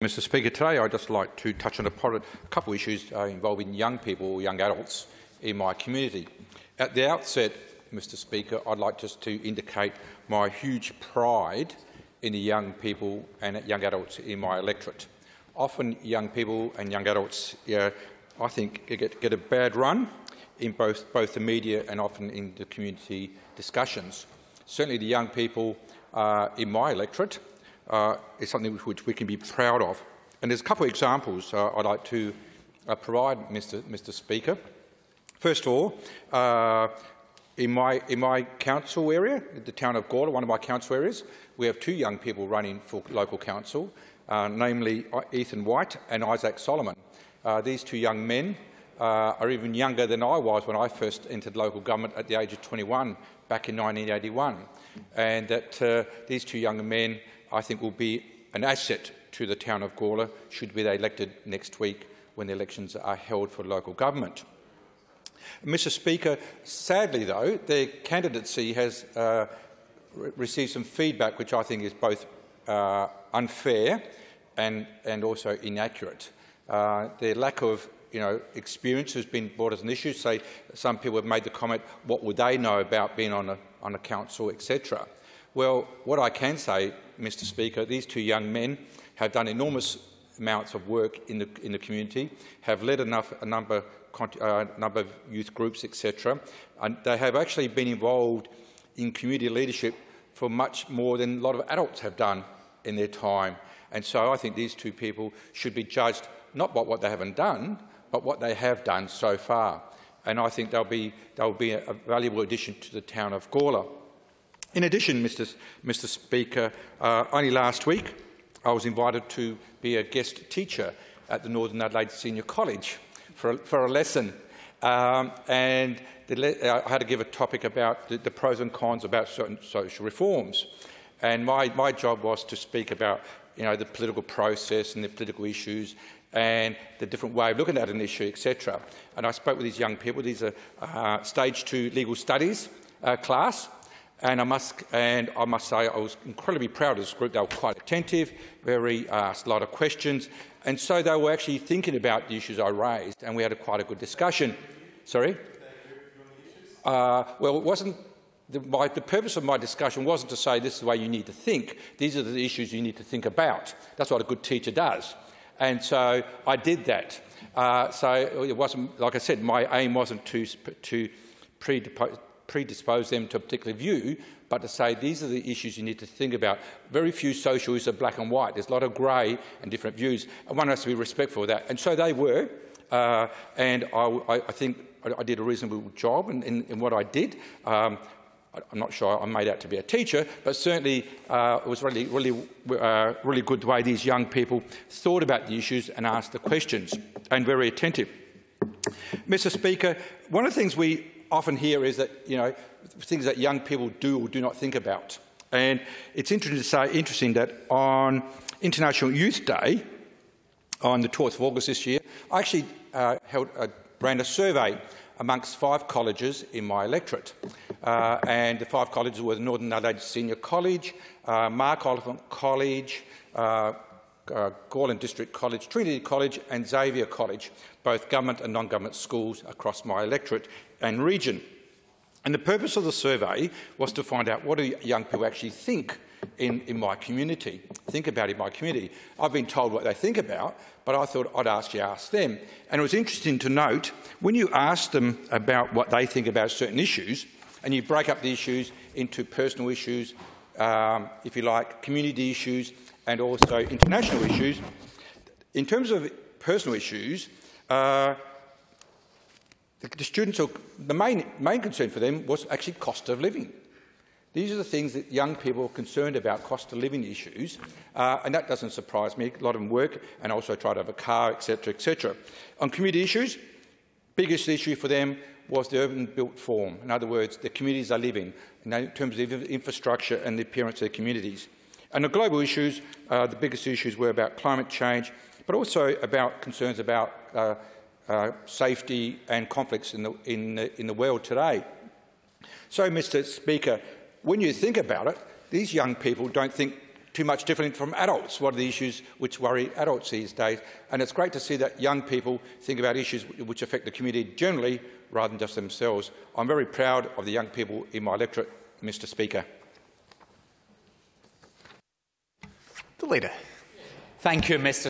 Mr Speaker, today I'd just like to touch on a, couple of issues uh, involving young people young adults in my community. At the outset, Mr Speaker, I'd like just to indicate my huge pride in the young people and young adults in my electorate. Often young people and young adults, I think, get, get a bad run in both, both the media and often in the community discussions. Certainly the young people uh, in my electorate is something which we can be proud of. And there's a couple of examples uh, I'd like to uh, provide, Mr. Mr. Speaker. First of all, uh, in my, in my council area, the town of Gawler, one of my council areas, we have two young people running for local council, uh, namely Ethan White and Isaac Solomon. Uh, these two young men are even younger than I was when I first entered local government at the age of 21 back in 1981. And that these two young men I think will be an asset to the town of Gawler should be elected next week when the elections are held for local government. Mr Speaker, sadly though, their candidacy has uh, received some feedback which I think is both uh, unfair and, and also inaccurate. Uh, their lack of you know, experience has been brought as an issue. Say some people have made the comment, what would they know about being on a, on a council, etc. Well, what I can say, Mr Speaker, these two young men have done enormous amounts of work in the, in the community, have led enough, a number, uh, number of youth groups, etc. And they have actually been involved in community leadership for much more than a lot of adults have done in their time. And so I think these two people should be judged not by what they haven't done, but what they have done so far. And I think they'll be, they'll be a, a valuable addition to the town of Gawler. In addition, Mr. Mr. Speaker, uh, only last week I was invited to be a guest teacher at the Northern Adelaide Senior College for a, for a lesson. Um, and the, uh, I had to give a topic about the, the, pros and cons about certain social reforms. And my, my job was to speak about you know, the political process and the political issues and the different way of looking at an issue, etc. And I spoke with these young people. These are uh, stage two legal studies uh, class. And I, must, and I must say I was incredibly proud of this group. They were quite attentive, very asked a lot of questions, and so they were actually thinking about the issues I raised, and we had a quite a good discussion. Sorry? Uh, well, it wasn't the, my, the, purpose of my discussion wasn't to say this is the way you need to think. These are the issues you need to think about. That's what a good teacher does. And so I did that. Uh, so it wasn't, like I said, my aim wasn't to, to predispose predispose them to a particular view, but to say these are the issues you need to think about. Very few social issues are black and white. There's a lot of grey and different views, and one has to be respectful of that. And so they were, uh, and I, I, think I did a reasonable job in, in, in what I did. Um, I'm not sure I'm made out to be a teacher, but certainly uh, it was really, really, uh, really good the way these young people thought about the issues and asked the questions, and very attentive. Mr Speaker, one of the things we often hear is that, you know, things that young people do or do not think about. And it's interesting to say, interesting that on International Youth Day, on the 12th of August this year, I actually uh, held, uh, ran a survey amongst five colleges in my electorate. Uh, and the five colleges were the Northern Adelaide Senior College, uh, Mark Oliphant College, uh, District College, Trinity College and Xavier College, both government and non-government schools across my electorate and region. And the purpose of the survey was to find out what do young people actually think in, in my community, think about in my community. I've been told what they think about, but I thought I'd ask you ask them. And it was interesting to note, when you ask them about what they think about certain issues, and you break up the issues into personal issues, um, if you like, community issues, and also international issues. In terms of personal issues, uh, the, the, students, are, the main, main concern for them was actually cost of living. These are the things that young people are concerned about, cost of living issues, uh, and that doesn't surprise me. A lot of them work and also try to have a car, etc., etc. On community issues, biggest issue for them was the urban built form. In other words, the communities they live in in terms of infrastructure and the appearance of their communities. And the global issues, uh, the biggest issues were about climate change, but also about concerns about uh, uh, safety and conflicts in the, in, the, in the world today. So, Mr Speaker, when you think about it, these young people don't think too much different from adults. What are the issues which worry adults these days? And it's great to see that young people think about issues which affect the community generally rather than just themselves. I'm very proud of the young people in my electorate, Mr Speaker. Leader. Thank you, Mr